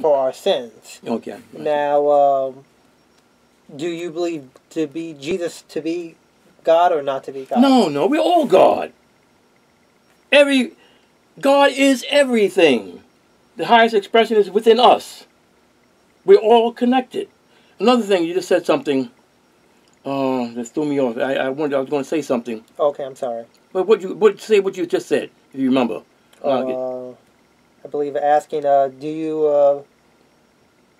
for our sins. Okay. Now, um, do you believe to be Jesus to be God or not to be God? No, no, we're all God. Every God is everything. The highest expression is within us. We're all connected. Another thing, you just said something uh, that threw me off. I, I wanted, I was going to say something, Okay, I'm sorry. but what you, what say what you just said, if you remember. Uh, Uh, I believe asking, uh, do you uh,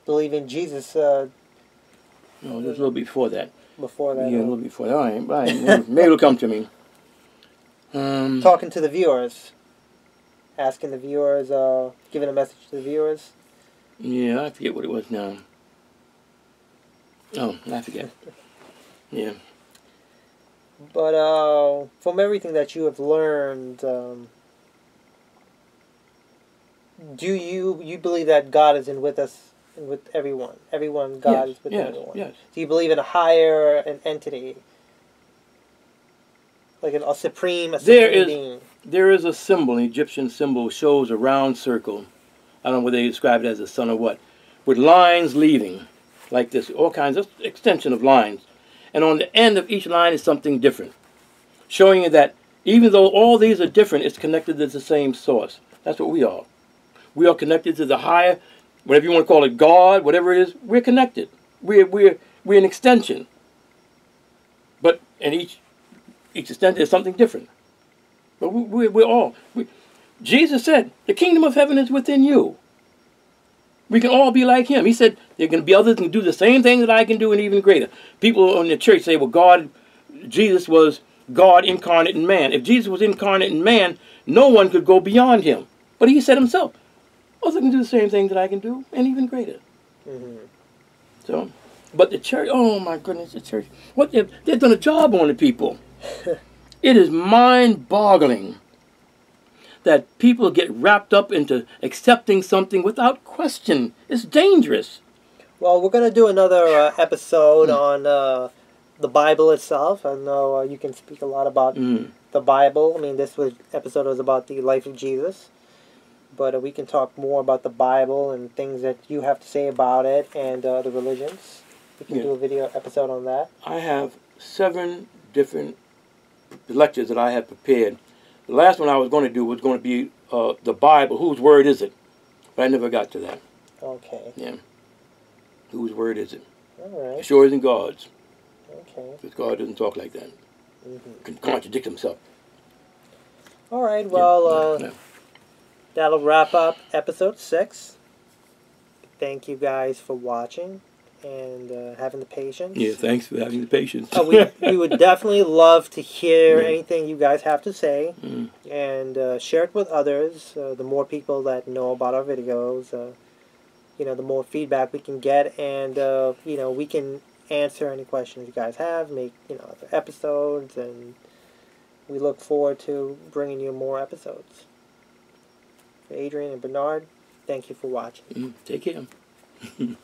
believe in Jesus uh, no, just a little before that. before that? Yeah, a little before that. All right, all right. Maybe, maybe it'll come to me. Um, talking to the viewers, asking the viewers, uh, giving a message to the viewers. yeah, I forget what it was now. Oh, I forget. Yeah. But uh, from everything that you have learned, um, do you you believe that God is in with us with everyone? Everyone, God yes, is with yes, everyone. yes. Do you believe in a higher an entity, like an, a supreme, a There supreme is- being? There is a symbol, an Egyptian symbol, shows a round circle. I don't know whether they describe it as a sun or what, with lines leaving, like this, all kinds of extension of lines. And on the end of each line is something different, showing you that even though all these are different, it's connected to the same source. That's what we are. We are connected to the higher, whatever you want to call it, God, whatever it is, we're connected. We're, we're, we're an extension. But in each, each extension is something different. But we, we, we're all. We, Jesus said, the kingdom of heaven is within you. We can all be like him. He said, there can be others who can do the same thing that I can do and even greater. People in the church say, well, God, Jesus was God incarnate in man. If Jesus was incarnate in man, no one could go beyond him. But he said himself, others can do the same thing that I can do and even greater. hmm So, but the church, oh my goodness, the church, what they've, they've done a job on the people. it is mind-boggling that people get wrapped up into accepting something without question. It's dangerous. Well, we're gonna do another uh, episode Hmm. on uh, the Bible itself. I know uh, you can speak a lot about Mm. the Bible. I mean, this was episode was about the life of Jesus, but uh, we can talk more about the Bible and things that you have to say about it and uh, the religions. We can Yeah. do a video episode on that. I have seven different lectures that I have prepared. The last one I was going to do was going to be uh, the Bible. Whose word is it? But I never got to that. Okay. Yeah. Whose word is it? All It sure isn't God's, Okay. because God doesn't talk like that. hmm Can contradict himself. All right. Well, uh, Yeah, yeah. That'll wrap up episode six. Thank you guys for watching and uh, having the patience. Yeah, thanks for having the patience. Uh, we, we would definitely love to hear Yeah. anything you guys have to say Mm. and uh, share it with others. Uh, the more people that know about our videos, uh, you know, the more feedback we can get, and uh, you know, we can answer any questions you guys have, make you know other episodes, and we look forward to bringing you more episodes. Adrian and Bernard, thank you for watching. Mm, Take care.